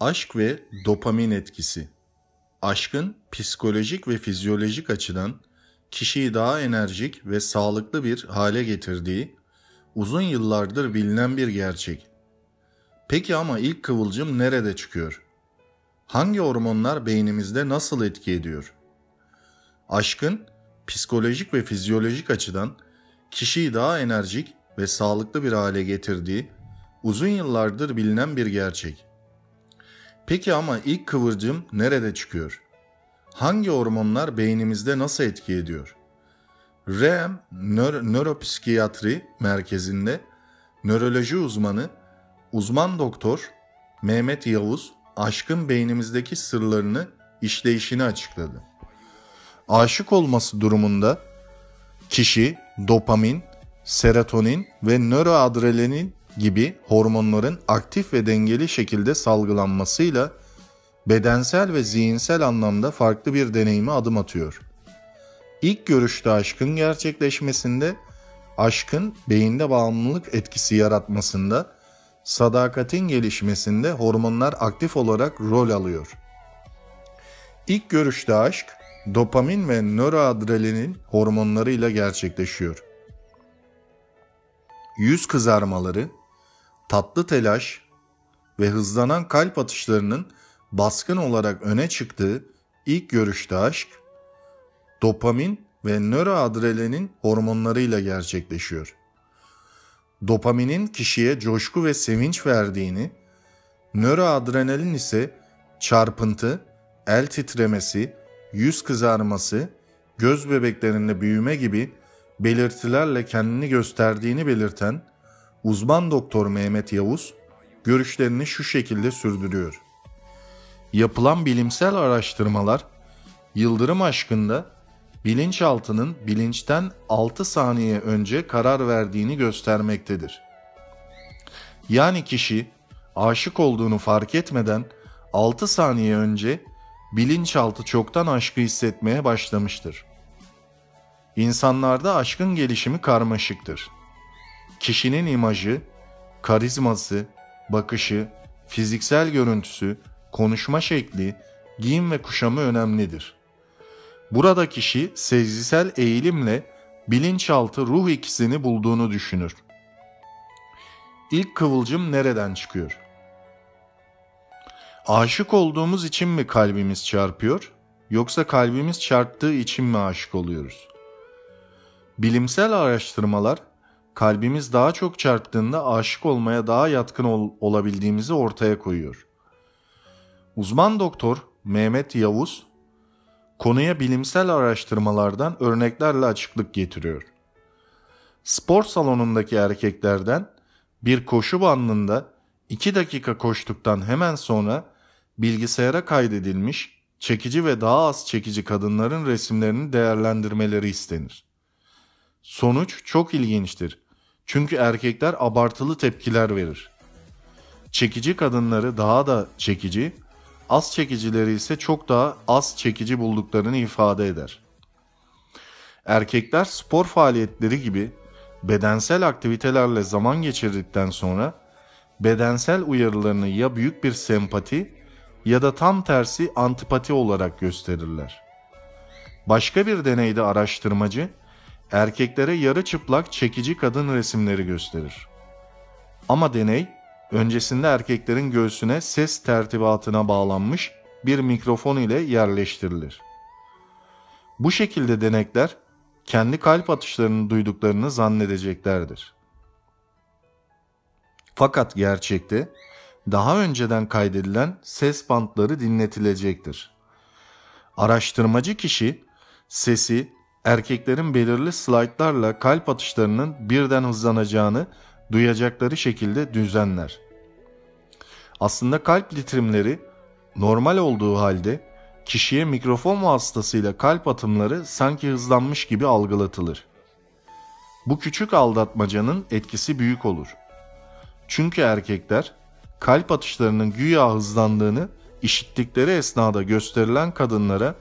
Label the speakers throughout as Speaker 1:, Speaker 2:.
Speaker 1: Aşk ve dopamin etkisi. Aşkın psikolojik ve fizyolojik açıdan kişiyi daha enerjik ve sağlıklı bir hale getirdiği uzun yıllardır bilinen bir gerçek. Peki ama ilk kıvılcım nerede çıkıyor? Hangi hormonlar beynimizde nasıl etki ediyor? Aşkın psikolojik ve fizyolojik açıdan kişiyi daha enerjik ve sağlıklı bir hale getirdiği uzun yıllardır bilinen bir gerçek. Peki ama ilk kıvırcım nerede çıkıyor? Hangi hormonlar beynimizde nasıl etki ediyor? REM Nö- Nöropsikiyatri Merkezi'nde nöroloji uzmanı uzman doktor Mehmet Yavuz aşkın beynimizdeki sırlarını işleyişini açıkladı. Aşık olması durumunda kişi dopamin, serotonin ve nöroadrenalin gibi hormonların aktif ve dengeli şekilde salgılanmasıyla bedensel ve zihinsel anlamda farklı bir deneyime adım atıyor. İlk görüşte aşkın gerçekleşmesinde, aşkın beyinde bağımlılık etkisi yaratmasında, sadakatin gelişmesinde hormonlar aktif olarak rol alıyor. İlk görüşte aşk, dopamin ve nöroadrenalin hormonlarıyla gerçekleşiyor. Yüz kızarmaları, tatlı telaş ve hızlanan kalp atışlarının baskın olarak öne çıktığı ilk görüşte aşk, dopamin ve nöroadrenalin hormonlarıyla gerçekleşiyor. Dopaminin kişiye coşku ve sevinç verdiğini, nöroadrenalin ise çarpıntı, el titremesi, yüz kızarması, göz bebeklerinde büyüme gibi belirtilerle kendini gösterdiğini belirten uzman doktor Mehmet Yavuz görüşlerini şu şekilde sürdürüyor. Yapılan bilimsel araştırmalar yıldırım aşkında bilinçaltının bilinçten 6 saniye önce karar verdiğini göstermektedir. Yani kişi aşık olduğunu fark etmeden 6 saniye önce bilinçaltı çoktan aşkı hissetmeye başlamıştır. İnsanlarda aşkın gelişimi karmaşıktır. Kişinin imajı, karizması, bakışı, fiziksel görüntüsü, konuşma şekli, giyim ve kuşamı önemlidir. Burada kişi sezgisel eğilimle bilinçaltı ruh ikisini bulduğunu düşünür. İlk kıvılcım nereden çıkıyor? Aşık olduğumuz için mi kalbimiz çarpıyor yoksa kalbimiz çarptığı için mi aşık oluyoruz? Bilimsel araştırmalar kalbimiz daha çok çarptığında aşık olmaya daha yatkın ol- olabildiğimizi ortaya koyuyor. Uzman doktor Mehmet Yavuz konuya bilimsel araştırmalardan örneklerle açıklık getiriyor. Spor salonundaki erkeklerden bir koşu bandında 2 dakika koştuktan hemen sonra bilgisayara kaydedilmiş çekici ve daha az çekici kadınların resimlerini değerlendirmeleri istenir. Sonuç çok ilginçtir. Çünkü erkekler abartılı tepkiler verir. Çekici kadınları daha da çekici, az çekicileri ise çok daha az çekici bulduklarını ifade eder. Erkekler spor faaliyetleri gibi bedensel aktivitelerle zaman geçirdikten sonra bedensel uyarılarını ya büyük bir sempati ya da tam tersi antipati olarak gösterirler. Başka bir deneyde araştırmacı erkeklere yarı çıplak çekici kadın resimleri gösterir. Ama deney öncesinde erkeklerin göğsüne ses tertibatına bağlanmış bir mikrofon ile yerleştirilir. Bu şekilde denekler kendi kalp atışlarını duyduklarını zannedeceklerdir. Fakat gerçekte daha önceden kaydedilen ses bantları dinletilecektir. Araştırmacı kişi sesi erkeklerin belirli slaytlarla kalp atışlarının birden hızlanacağını duyacakları şekilde düzenler. Aslında kalp litrimleri normal olduğu halde kişiye mikrofon vasıtasıyla kalp atımları sanki hızlanmış gibi algılatılır. Bu küçük aldatmacanın etkisi büyük olur. Çünkü erkekler kalp atışlarının güya hızlandığını işittikleri esnada gösterilen kadınlara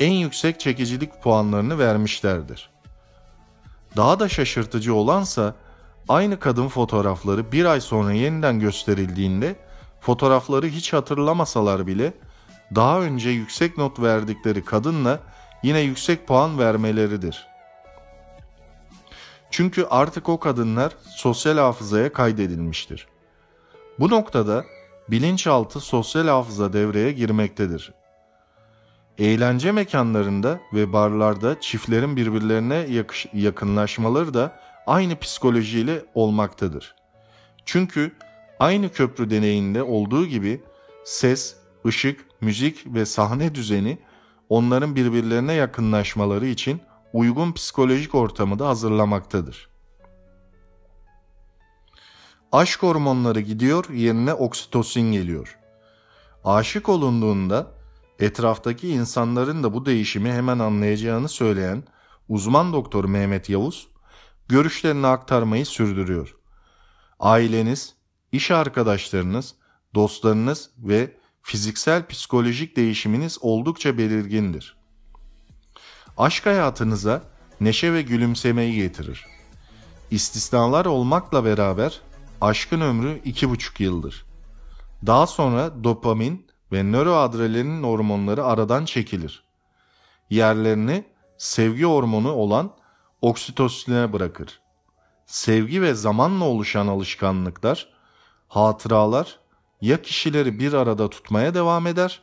Speaker 1: en yüksek çekicilik puanlarını vermişlerdir. Daha da şaşırtıcı olansa aynı kadın fotoğrafları bir ay sonra yeniden gösterildiğinde fotoğrafları hiç hatırlamasalar bile daha önce yüksek not verdikleri kadınla yine yüksek puan vermeleridir. Çünkü artık o kadınlar sosyal hafızaya kaydedilmiştir. Bu noktada bilinçaltı sosyal hafıza devreye girmektedir. Eğlence mekanlarında ve barlarda çiftlerin birbirlerine yakış, yakınlaşmaları da aynı psikolojiyle olmaktadır. Çünkü aynı köprü deneyinde olduğu gibi ses, ışık, müzik ve sahne düzeni onların birbirlerine yakınlaşmaları için uygun psikolojik ortamı da hazırlamaktadır. Aşk hormonları gidiyor, yerine oksitosin geliyor. Aşık olunduğunda etraftaki insanların da bu değişimi hemen anlayacağını söyleyen uzman doktor Mehmet Yavuz görüşlerini aktarmayı sürdürüyor. Aileniz, iş arkadaşlarınız, dostlarınız ve fiziksel psikolojik değişiminiz oldukça belirgindir. Aşk hayatınıza neşe ve gülümsemeyi getirir. İstisnalar olmakla beraber aşkın ömrü iki buçuk yıldır. Daha sonra dopamin ve nöroadrenalin hormonları aradan çekilir. Yerlerini sevgi hormonu olan oksitosine bırakır. Sevgi ve zamanla oluşan alışkanlıklar, hatıralar ya kişileri bir arada tutmaya devam eder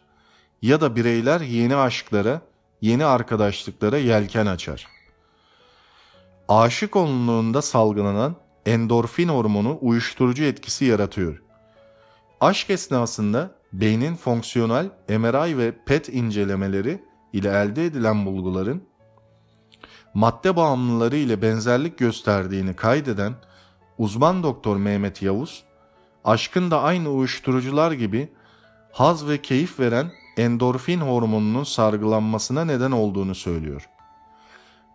Speaker 1: ya da bireyler yeni aşklara, yeni arkadaşlıklara yelken açar. Aşık olunduğunda salgılanan endorfin hormonu uyuşturucu etkisi yaratıyor. Aşk esnasında beynin fonksiyonel MRI ve PET incelemeleri ile elde edilen bulguların madde bağımlıları ile benzerlik gösterdiğini kaydeden uzman doktor Mehmet Yavuz, aşkın da aynı uyuşturucular gibi haz ve keyif veren endorfin hormonunun sargılanmasına neden olduğunu söylüyor.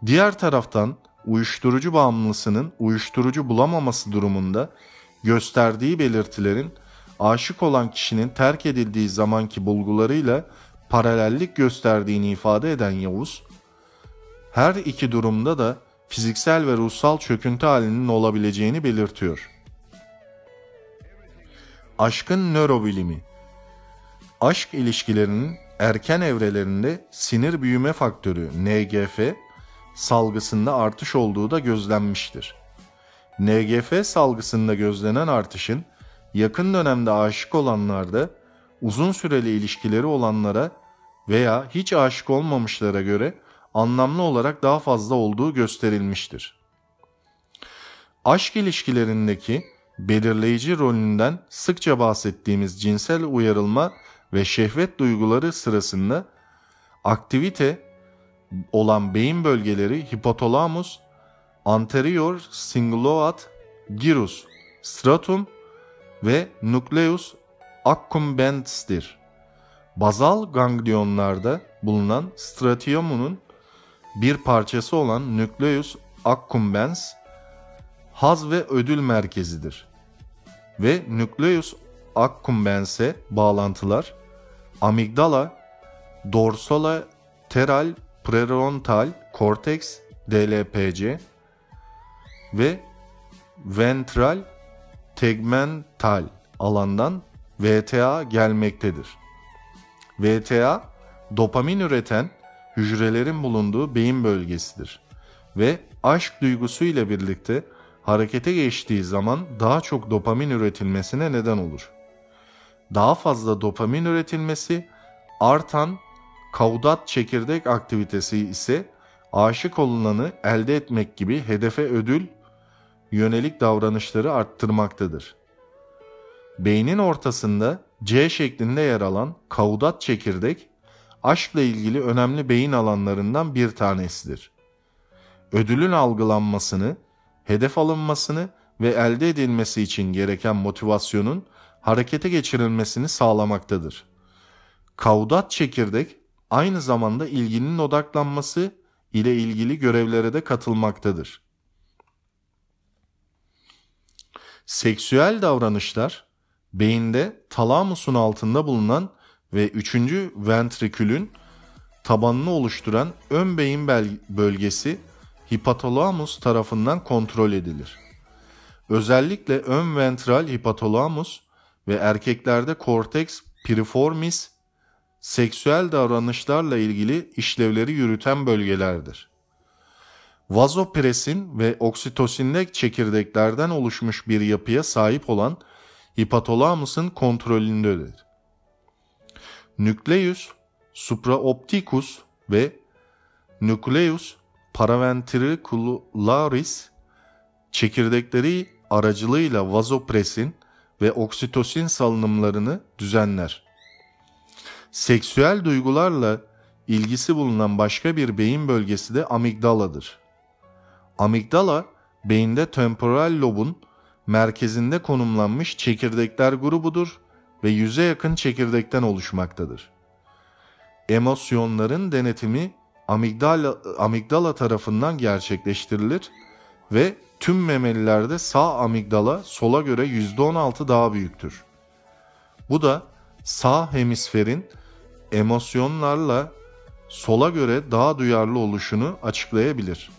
Speaker 1: Diğer taraftan uyuşturucu bağımlısının uyuşturucu bulamaması durumunda gösterdiği belirtilerin aşık olan kişinin terk edildiği zamanki bulgularıyla paralellik gösterdiğini ifade eden Yavuz, her iki durumda da fiziksel ve ruhsal çöküntü halinin olabileceğini belirtiyor. Aşkın nörobilimi Aşk ilişkilerinin erken evrelerinde sinir büyüme faktörü NGF salgısında artış olduğu da gözlenmiştir. NGF salgısında gözlenen artışın yakın dönemde aşık olanlarda uzun süreli ilişkileri olanlara veya hiç aşık olmamışlara göre anlamlı olarak daha fazla olduğu gösterilmiştir. Aşk ilişkilerindeki belirleyici rolünden sıkça bahsettiğimiz cinsel uyarılma ve şehvet duyguları sırasında aktivite olan beyin bölgeleri hipotalamus, anterior cingulate gyrus, stratum ve nucleus accumbens'tir. Bazal ganglionlarda bulunan stratiumunun bir parçası olan nucleus accumbens haz ve ödül merkezidir. Ve nucleus accumbens'e bağlantılar amigdala, dorsolateral prefrontal korteks DLPC ve ventral tegmental alandan VTA gelmektedir. VTA dopamin üreten hücrelerin bulunduğu beyin bölgesidir ve aşk duygusu ile birlikte harekete geçtiği zaman daha çok dopamin üretilmesine neden olur. Daha fazla dopamin üretilmesi artan kaudat çekirdek aktivitesi ise aşık olunanı elde etmek gibi hedefe ödül yönelik davranışları arttırmaktadır. Beynin ortasında C şeklinde yer alan kaudat çekirdek aşkla ilgili önemli beyin alanlarından bir tanesidir. Ödülün algılanmasını, hedef alınmasını ve elde edilmesi için gereken motivasyonun harekete geçirilmesini sağlamaktadır. Kaudat çekirdek aynı zamanda ilginin odaklanması ile ilgili görevlere de katılmaktadır. Seksüel davranışlar beyinde talamusun altında bulunan ve üçüncü ventrikülün tabanını oluşturan ön beyin bölgesi hipotalamus tarafından kontrol edilir. Özellikle ön ventral hipotalamus ve erkeklerde korteks piriformis seksüel davranışlarla ilgili işlevleri yürüten bölgelerdir. Vazopresin ve oksitosinde çekirdeklerden oluşmuş bir yapıya sahip olan hipotalamus'un kontrolündedir. Nükleus supraopticus ve nucleus paraventricularis çekirdekleri aracılığıyla vazopresin ve oksitosin salınımlarını düzenler. Seksüel duygularla ilgisi bulunan başka bir beyin bölgesi de amigdaladır. Amigdala, beyinde temporal lobun merkezinde konumlanmış çekirdekler grubudur ve yüze yakın çekirdekten oluşmaktadır. Emosyonların denetimi amigdala, amigdala tarafından gerçekleştirilir ve tüm memelilerde sağ amigdala sola göre %16 daha büyüktür. Bu da sağ hemisferin emosyonlarla sola göre daha duyarlı oluşunu açıklayabilir.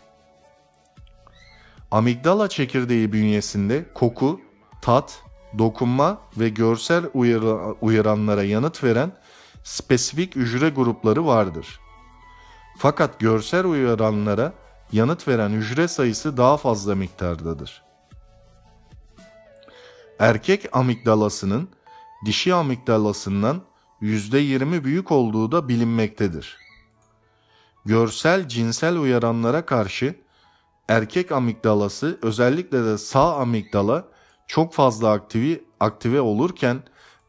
Speaker 1: Amigdala çekirdeği bünyesinde koku, tat, dokunma ve görsel uyaranlara yanıt veren spesifik hücre grupları vardır. Fakat görsel uyaranlara yanıt veren hücre sayısı daha fazla miktardadır. Erkek amigdalasının dişi amigdalasından %20 büyük olduğu da bilinmektedir. Görsel cinsel uyaranlara karşı erkek amigdalası özellikle de sağ amigdala çok fazla aktive, aktive olurken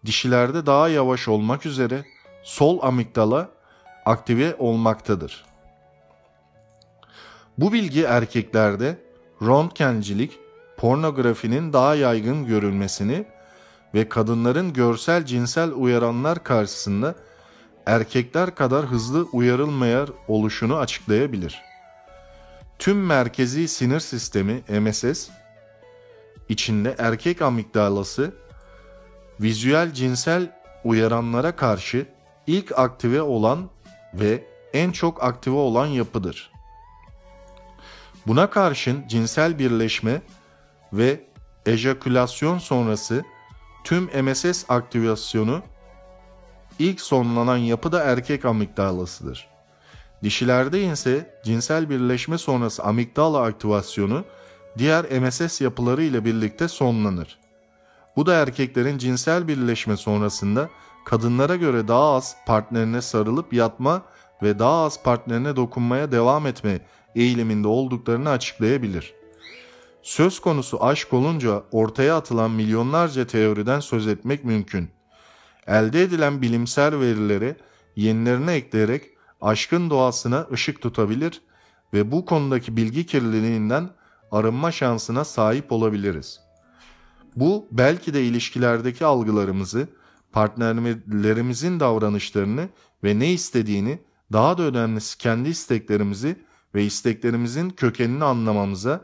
Speaker 1: dişilerde daha yavaş olmak üzere sol amigdala aktive olmaktadır. Bu bilgi erkeklerde röntgencilik, pornografinin daha yaygın görülmesini ve kadınların görsel cinsel uyaranlar karşısında erkekler kadar hızlı uyarılmayar oluşunu açıklayabilir. Tüm merkezi sinir sistemi MSS içinde erkek amigdalası vizüel cinsel uyaranlara karşı ilk aktive olan ve en çok aktive olan yapıdır. Buna karşın cinsel birleşme ve ejakülasyon sonrası tüm MSS aktivasyonu ilk sonlanan yapı da erkek amigdalasıdır. Dişilerde ise cinsel birleşme sonrası amigdala aktivasyonu diğer MSS yapıları ile birlikte sonlanır. Bu da erkeklerin cinsel birleşme sonrasında kadınlara göre daha az partnerine sarılıp yatma ve daha az partnerine dokunmaya devam etme eğiliminde olduklarını açıklayabilir. Söz konusu aşk olunca ortaya atılan milyonlarca teoriden söz etmek mümkün. Elde edilen bilimsel verileri yenilerine ekleyerek aşkın doğasına ışık tutabilir ve bu konudaki bilgi kirliliğinden arınma şansına sahip olabiliriz. Bu belki de ilişkilerdeki algılarımızı, partnerlerimizin davranışlarını ve ne istediğini, daha da önemlisi kendi isteklerimizi ve isteklerimizin kökenini anlamamıza,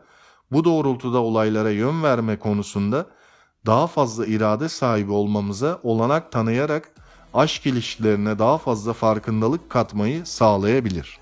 Speaker 1: bu doğrultuda olaylara yön verme konusunda daha fazla irade sahibi olmamıza olanak tanıyarak aşk ilişkilerine daha fazla farkındalık katmayı sağlayabilir.